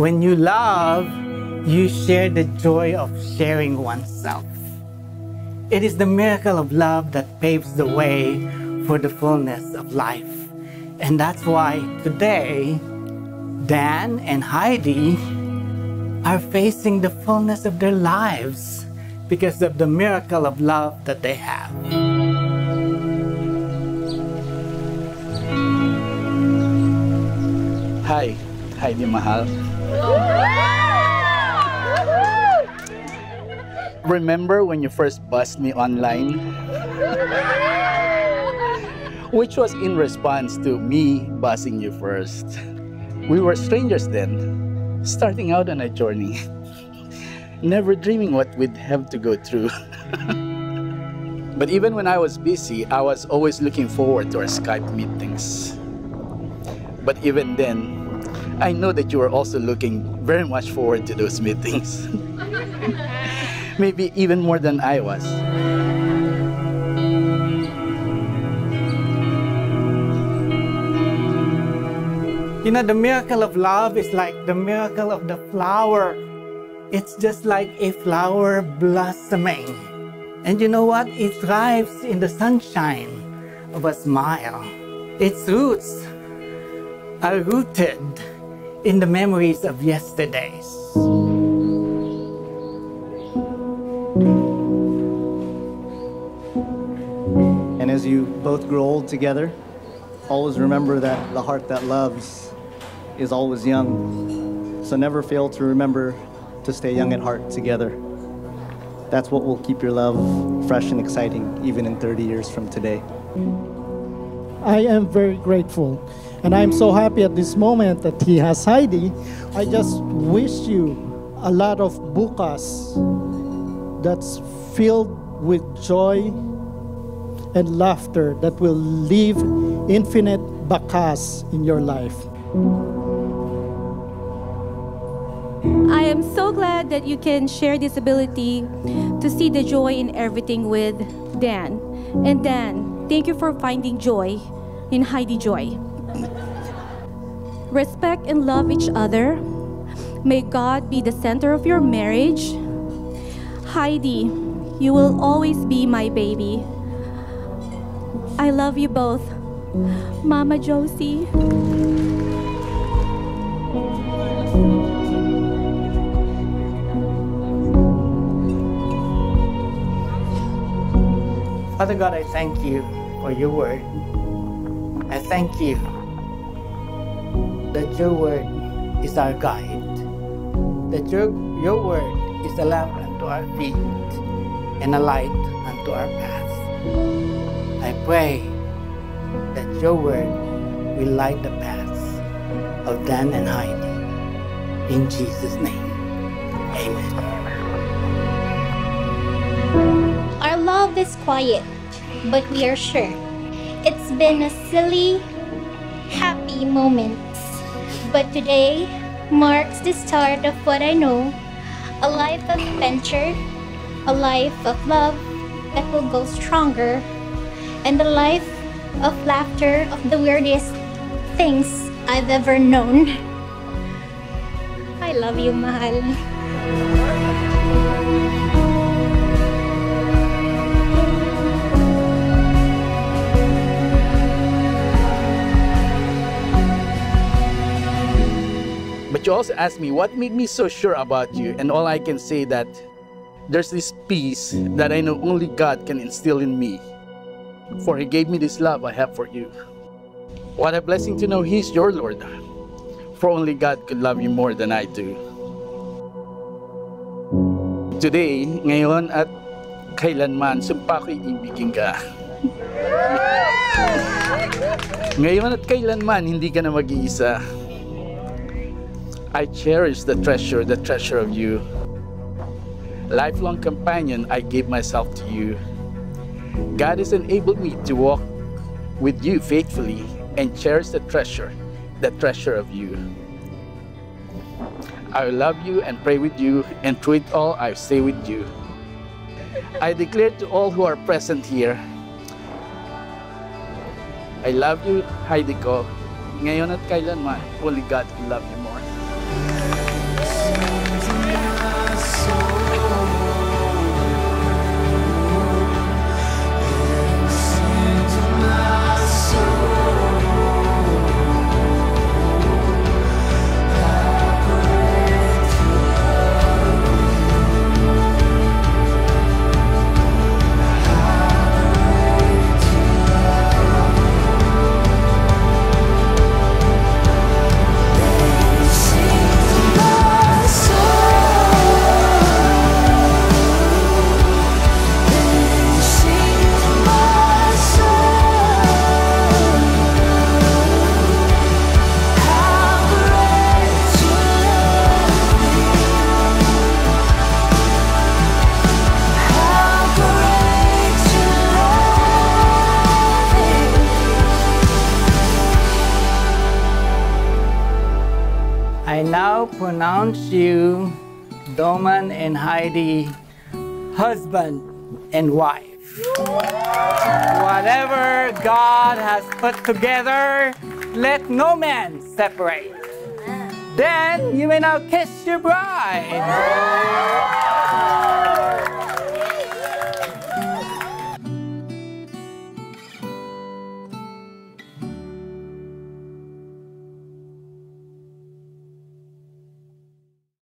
When you love, you share the joy of sharing oneself. It is the miracle of love that paves the way for the fullness of life. And that's why today, Dan and Heidi are facing the fullness of their lives because of the miracle of love that they have. Hi, Heidi Mahal. Remember when you first buzzed me online? Which was in response to me buzzing you first. We were strangers then, starting out on a journey, never dreaming what we'd have to go through. but even when I was busy, I was always looking forward to our Skype meetings. But even then, I know that you are also looking very much forward to those meetings. Maybe even more than I was. You know, the miracle of love is like the miracle of the flower. It's just like a flower blossoming. And you know what? It thrives in the sunshine of a smile. Its roots are rooted in the memories of yesterdays. And as you both grow old together, always remember that the heart that loves is always young. So never fail to remember to stay young at heart together. That's what will keep your love fresh and exciting even in 30 years from today. I am very grateful. And I'm so happy at this moment that he has Heidi. I just wish you a lot of bukas that's filled with joy and laughter that will leave infinite bakas in your life. I am so glad that you can share this ability to see the joy in everything with Dan. And Dan, thank you for finding joy in Heidi Joy. Respect and love each other. May God be the center of your marriage. Heidi, you will always be my baby. I love you both. Mama Josie. Father God, I thank you for your word. I thank you that your word is our guide, that your, your word is a lamp unto our feet and a light unto our path. I pray that your word will light the paths of Dan and Heidi. In Jesus' name, amen. Our love is quiet, but we are sure. It's been a silly, happy moment. But today marks the start of what I know a life of adventure, a life of love that will go stronger, and a life of laughter of the weirdest things I've ever known. I love you, Mahal. Also asked me what made me so sure about you, and all I can say that there's this peace that I know only God can instill in me. For He gave me this love I have for you. What a blessing to know He's your Lord. For only God could love you more than I do. Today, ngayon at kailanman, sumpa ko ibigin ka. ngayon at kailanman, hindi ka na mag-iisa. I cherish the treasure, the treasure of you. Lifelong companion, I give myself to you. God has enabled me to walk with you faithfully and cherish the treasure, the treasure of you. I love you and pray with you, and through it all, I stay with you. I declare to all who are present here, I love you, Heidi ko. Ngayon at kailanman, only God love you more. Now pronounce you, Domann and Heidi, husband and wife. Whatever God has put together, let no man separate. Then you may now kiss your bride.